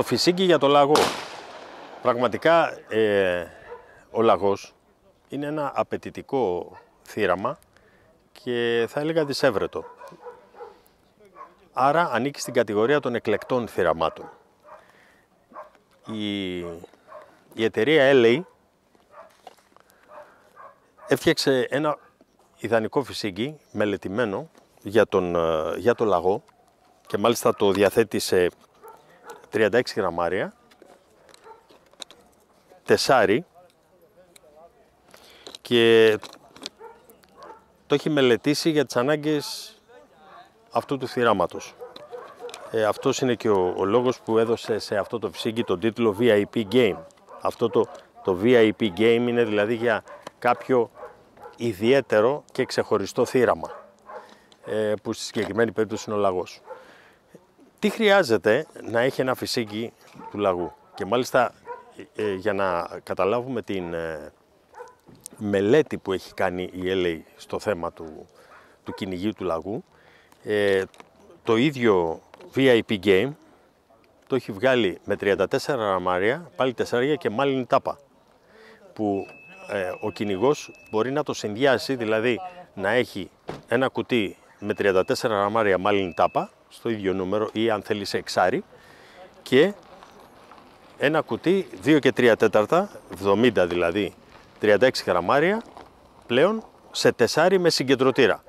το φυσίκι για το λαγό. Πραγματικά ε, ο λαγός είναι ένα απαιτητικό θύραμα και θα έλεγα δυσέβρετο. Άρα ανήκει στην κατηγορία των εκλεκτών θυραμάτων. Η, η εταιρεία LA έφτιαξε ένα ιδανικό φυσίγγι μελετημένο για, τον, ε, για το λαγό και μάλιστα το διαθέτει σε 36 γραμμάρια, τεσάρι και το έχει μελετήσει για τις ανάγκες αυτού του θυράματος. Ε, αυτός είναι και ο, ο λόγος που έδωσε σε αυτό το φυσίγγι τον τίτλο VIP Game. Αυτό το, το VIP Game είναι δηλαδή για κάποιο ιδιαίτερο και ξεχωριστό θύραμα ε, που στη συγκεκριμένη περίπτωση είναι ο λαγός. Τι χρειάζεται να έχει ένα φυσίκι του λαγού; Και μάλιστα ε, για να καταλάβουμε την ε, μελέτη που έχει κάνει η LA στο θέμα του, του κυνηγίου του λαγού το ίδιο VIP Game το έχει βγάλει με 34 ραμάρια, πάλι 4 και μάλιν τάπα που ε, ο κυνηγός μπορεί να το συνδυάσει, δηλαδή να έχει ένα κουτί με 34 γραμμάρια μάλιν τάπα, στο ίδιο νούμερο ή αν θέλεις σε εξάρι και ένα κουτί 2 και 3 τέταρτα, 70 δηλαδή, 36 γραμμάρια πλέον σε τεσάρι με συγκεντρωτήρα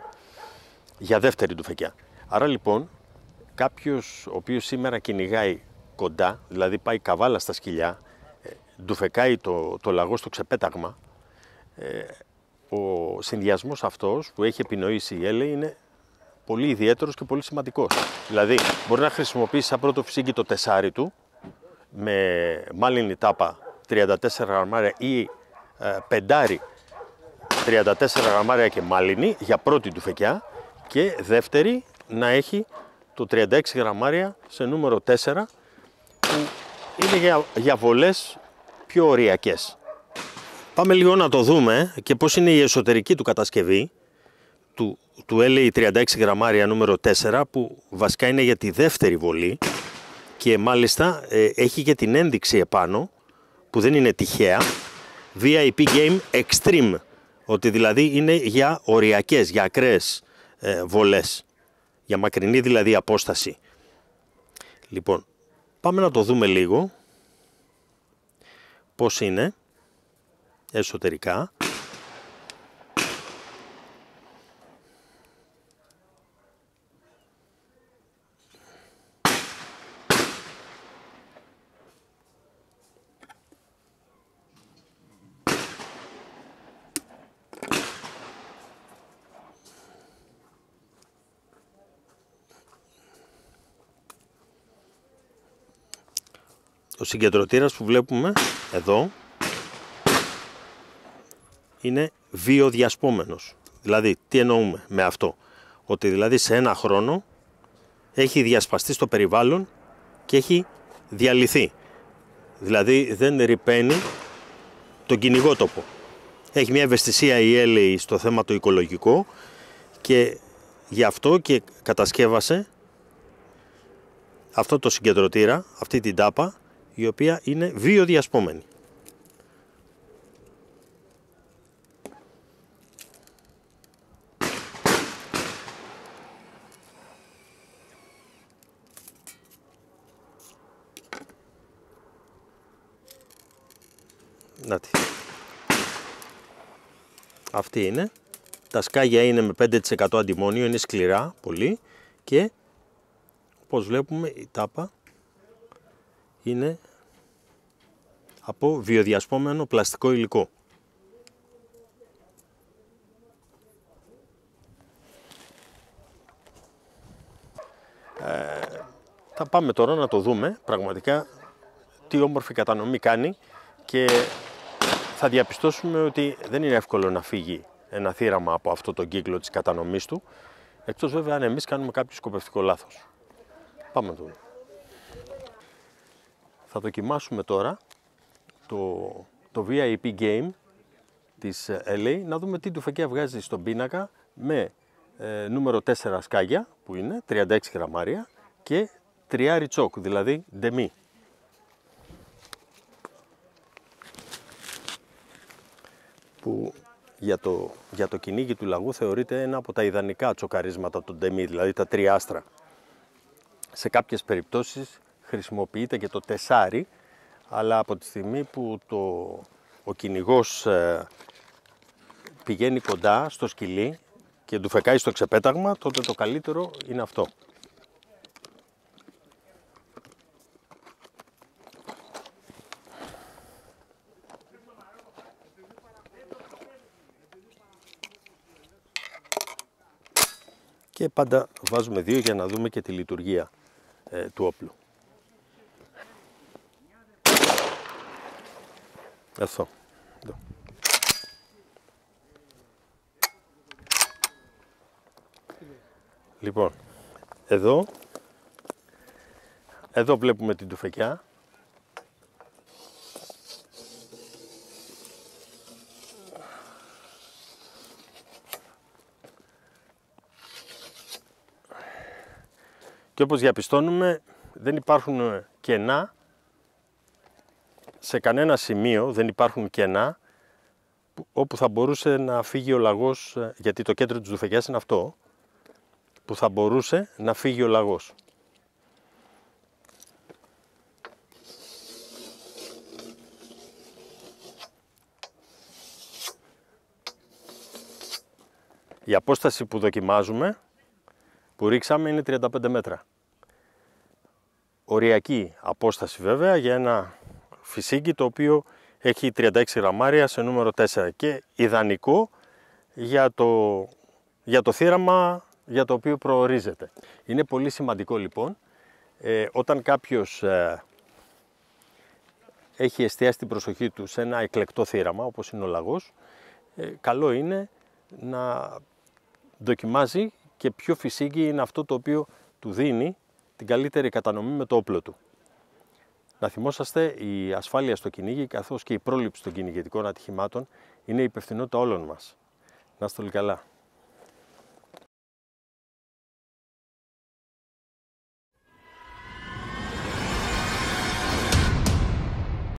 για δεύτερη του φεκιά. Άρα λοιπόν κάποιος ο οποίος σήμερα κυνηγάει κοντά, δηλαδή πάει καβάλα στα σκυλιά, ε, ντουφεκάει το, το λαγό στο ξεπέταγμα, ε, ο συνδυασμός αυτός που έχει επινοήσει η ΕΛΕ είναι πολύ ιδιαίτερος και πολύ σημαντικός. Δηλαδή, μπορεί να χρησιμοποιήσει σαν πρώτο φυσίκι το τεσάρι του, με μάλινη τάπα 34 γραμμάρια ή ε, πεντάρι 34 γραμμάρια και μάλινη για πρώτη του φεκιά και δεύτερη να έχει το 36 γραμμάρια σε νούμερο 4 που είναι για, για βολές πιο οριακές. Πάμε λίγο να το δούμε και πώς είναι η εσωτερική του κατασκευή του, του LA 36 γραμμάρια νούμερο 4 που βασικά είναι για τη δεύτερη βολή και μάλιστα ε, έχει και την ένδειξη επάνω που δεν είναι τυχαία. VIP Game Extreme ότι δηλαδή είναι για οριακές, για ακραίες ε, βολές. Για μακρινή δηλαδή απόσταση. Λοιπόν πάμε να το δούμε λίγο. Πώς είναι εσωτερικά. Ο συγκεντρωτήρας που βλέπουμε εδώ είναι βιοδιασπόμενος. Δηλαδή, τι εννοούμε με αυτό; Ότι δηλαδή σε ένα χρόνο έχει διασπαστεί στο περιβάλλον και έχει διαλυθεί. Δηλαδή δεν ρηπαίνει τον κυνηγότοπο. Έχει μια ευαισθησία η έλεη στο θέμα το οικολογικό και γι' αυτό και κατασκεύασε αυτό το συγκεντρωτήρα, αυτή την τάπα, η οποία είναι βιοδιασπόμενη. Να Αυτή είναι. Τα σκάγια είναι με 5% αντιμόνιο, είναι σκληρά πολύ και όπως βλέπουμε η τάπα είναι από βιοδιασπόμενο πλαστικό υλικό. Ε, θα πάμε τώρα να το δούμε πραγματικά τι όμορφη κατανομή κάνει και θα διαπιστώσουμε ότι δεν είναι εύκολο να φύγει ένα θύραμα από αυτό το κύκλο της κατανομής του, εκτός βέβαια αν εμείς κάνουμε κάποιο σκοπευτικό λάθος. Πάμε να δούμε. Θα δοκιμάσουμε τώρα το, το VIP Game της ε, LA, να δούμε τι του φακία βγάζει στον πίνακα με ε, νούμερο 4 σκάγια, που είναι 36 γραμμάρια, και τριάρι τσόκ, δηλαδή ντεμί. Που για το, για το κυνήγι του λαγού θεωρείται ένα από τα ιδανικά τσοκαρίσματα του ντεμί, δηλαδή τα τριάστρα. Σε κάποιες περιπτώσεις χρησιμοποιείται και το τεσάρι, αλλά από τη στιγμή που το, ο κυνηγός ε, πηγαίνει κοντά στο σκυλί και του φεκάει στο ξεπέταγμα, τότε το καλύτερο είναι αυτό. Και πάντα βάζουμε δύο για να δούμε και τη λειτουργία ε, του όπλου. Αυτό. Εδώ. Λοιπόν, εδώ, εδώ βλέπουμε την τουφεκιά. Και όπως διαπιστώνουμε δεν υπάρχουν κενά σε κανένα σημείο, δεν υπάρχουν κενά όπου θα μπορούσε να φύγει ο λαγός, γιατί το κέντρο της δουφεκιάς είναι αυτό, που θα μπορούσε να φύγει ο λαγός. Η απόσταση που δοκιμάζουμε, που ρίξαμε, είναι 35 μέτρα. Οριακή απόσταση βέβαια για ένα φυσίκι το οποίο έχει 36 γραμμάρια σε νούμερο 4 και ιδανικό για το, για το θύραμα για το οποίο προορίζεται. Είναι πολύ σημαντικό λοιπόν ε, όταν κάποιος ε, έχει εστιάσει την προσοχή του σε ένα εκλεκτό θύραμα όπως είναι ο λαγός, ε, καλό είναι να δοκιμάζει και ποιο φυσίκι είναι αυτό το οποίο του δίνει την καλύτερη κατανομή με το όπλο του. Να θυμόσαστε, η ασφάλεια στο κυνήγι καθώς και η πρόληψη των κυνηγετικών ατυχημάτων είναι η υπευθυνότητα όλων μας. Να είστε όλοι καλά.